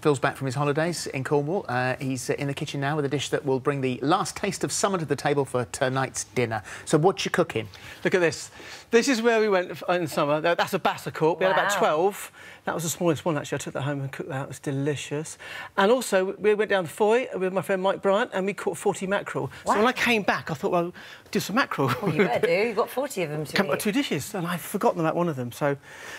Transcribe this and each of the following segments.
Phil's back from his holidays in Cornwall. Uh, he's uh, in the kitchen now with a dish that will bring the last taste of summer to the table for tonight's dinner. So what you cooking? Look at this. This is where we went in summer. That's a Bassacorp. We had about 12. That was the smallest one, actually. I took that home and cooked that. It was delicious. And also, we went down to Fowey with my friend Mike Bryant and we caught 40 mackerel. So when I came back, I thought, well, do some mackerel. Well, you better do. You've got 40 of them to Come eat. two dishes, and I've forgotten about one of them. So,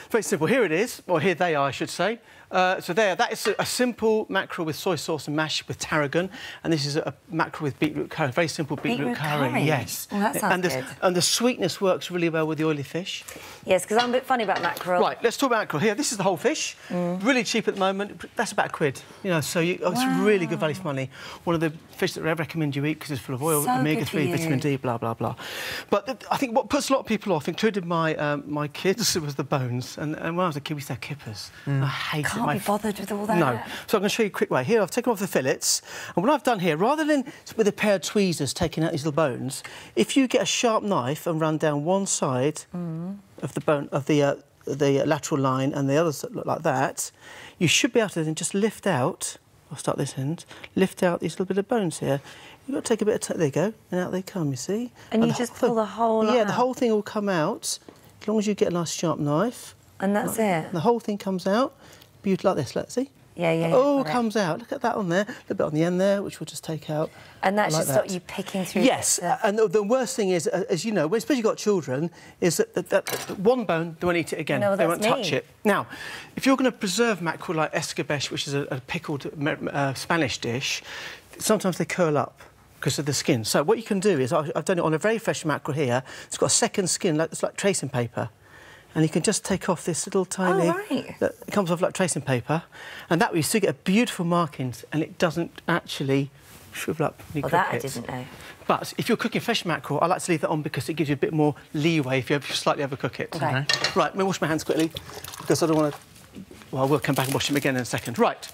very simple. Here it is, or here they are, I should say. Uh, so there, that is a, a simple mackerel with soy sauce and mash with tarragon, and this is a, mackerel with beetroot curry. Very simple beetroot, Beetroot curry? Yes. Oh, that sounds and, the, good. and the sweetness works really well with the oily fish. Yes, because I'm a bit funny about mackerel. Right, let's talk about mackerel. Here, this is the whole fish. Mm. Really cheap at the moment. That's about a quid. You know, so you, oh, it's really good value for money. One of the fish that I recommend you eat because it's full of oil, So omega-3, vitamin D, blah, blah, blah. But th- I think what puts a lot of people off, including my um, my kids, was the bones. And, and when I was a kid, we used to have kippers. I hated Can't my be bothered with all that. no. So I'm going to show you a quick way. Here, I've taken off the fillets. And what I've done here, rather than with a pair of tweezers taking out these little bones, if you get a sharp knife and run down one side Mm. of the bone, of the, uh, the lateral line and the others that look like that, you should be able to then just lift out, I'll start this end, lift out these little bit of bones here. You've got to take a bit of. There you go. And out they come, you see? And you just pull the whole Yeah, the whole thing will come out as long as you get a nice sharp knife. And that's it. The whole thing comes out. Beautiful like this, let's see. Yeah, yeah. Oh, it. comes out. Look at that on there. A little bit on the end there, which we'll just take out. And that like should stop that. you picking through. Yes, the- and the, the worst thing is, uh, as you know, especially you've got children, is that, that, that one bone they won't eat it again. No, they won't touch it. Now, if you're going to preserve mackerel like escabeche, which is a, a pickled uh, Spanish dish, sometimes they curl up because of the skin. So what you can do is, I've done it on a very fresh mackerel here. It's got a second skin, like it's like tracing paper. And you can just take off this little tiny... Oh, right. that comes off like tracing paper. And that way you still get a beautiful markings and it doesn't actually shrivel up when you Well, cook that I it. didn't know. But if you're cooking fresh mackerel, I like to leave that on because it gives you a bit more leeway if you slightly overcook it. Okay. Okay. Right, let me wash my hands quickly because I don't want to... Well, we'll come back and wash them again in a second. Right,